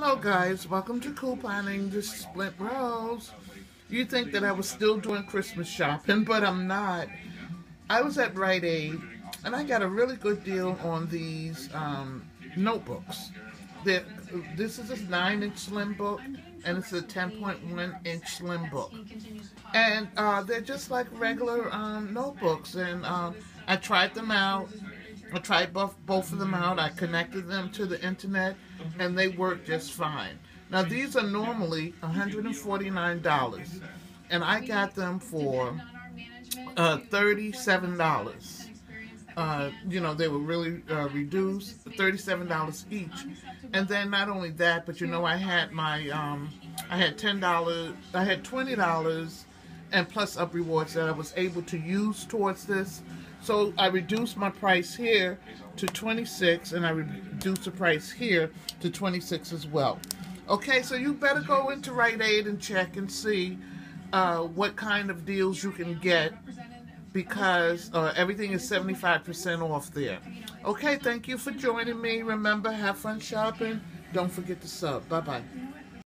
Hello guys, welcome to Couponing the Split Rose. You think that I was still doing Christmas shopping, but I'm not. I was at Rite Aid, and I got a really good deal on these um, notebooks. They're, this is a 9-inch slim book, and it's a 10.1-inch slim book. And uh, they're just like regular um, notebooks, and um, I tried them out. I tried both, both of them out. I connected them to the internet, and they work just fine. Now, these are normally $149, and I got them for uh, $37. Uh, you know, they were really uh, reduced, $37 each. And then not only that, but you know, I had my, um, I had $10, I had $20 and plus up rewards that I was able to use towards this. So I reduced my price here to 26 and I reduced the price here to 26 as well. Okay, so you better go into Rite Aid and check and see uh, what kind of deals you can get because uh, everything is 75% off there. Okay, thank you for joining me. Remember, have fun shopping. Don't forget to sub. Bye-bye.